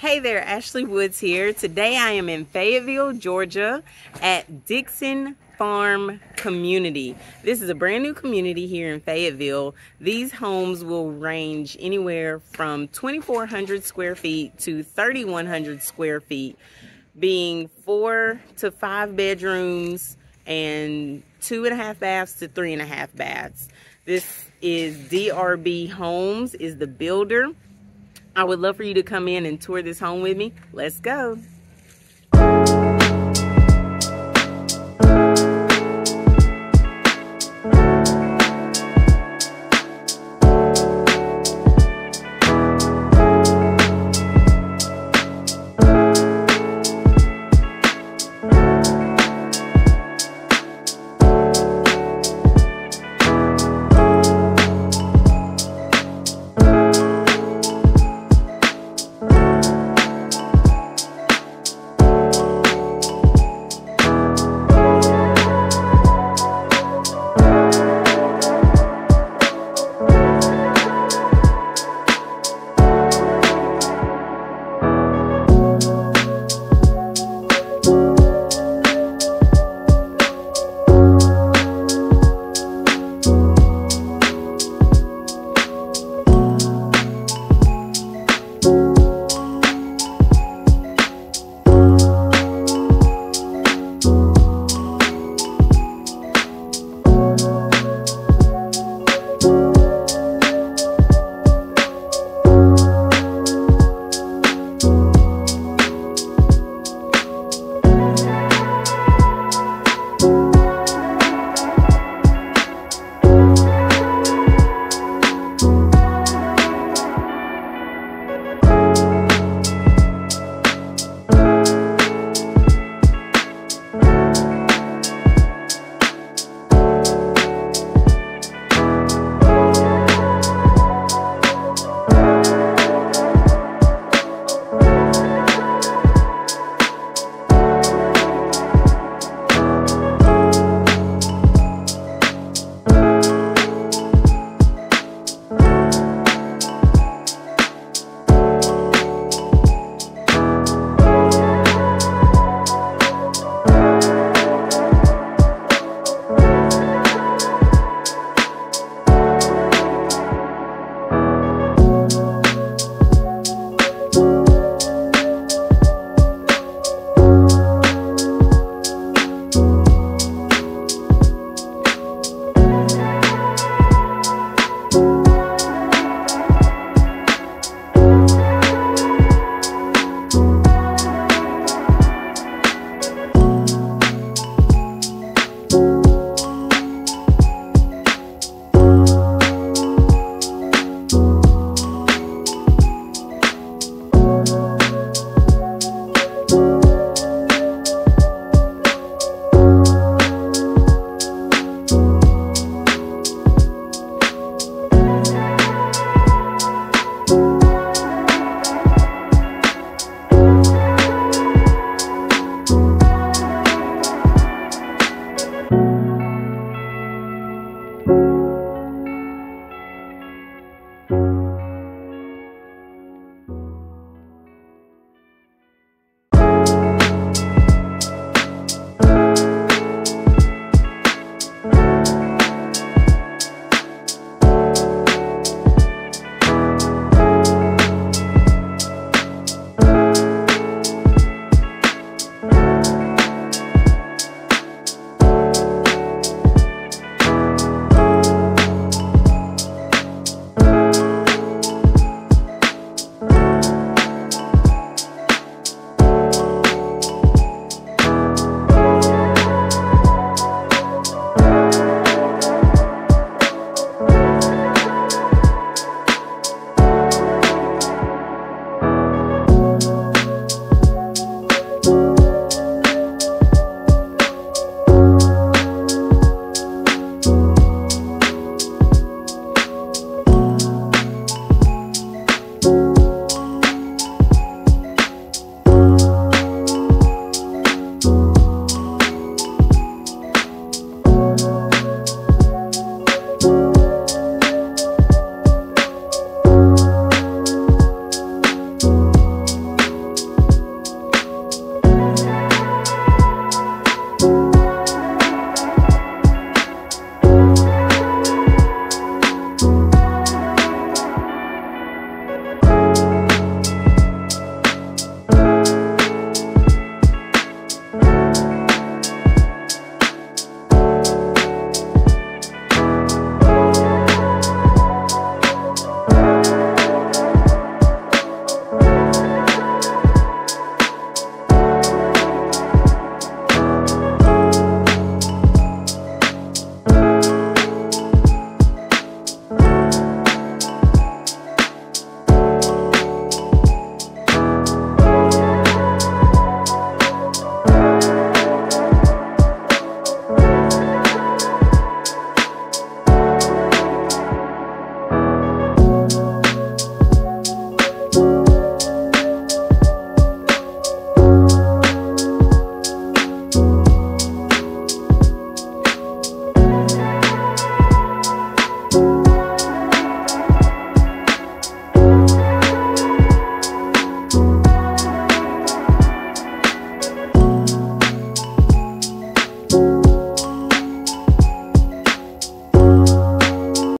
Hey there, Ashleigh Woods here. Today I am in Fayetteville, Georgia at Dixon Farm Community. This is a brand new community here in Fayetteville. These homes will range anywhere from 2,400 square feet to 3,100 square feet, being four to five bedrooms and two and a half baths to three and a half baths. This is DRB Homes is the builder. I would love for you to come in and tour this home with me. Let's go.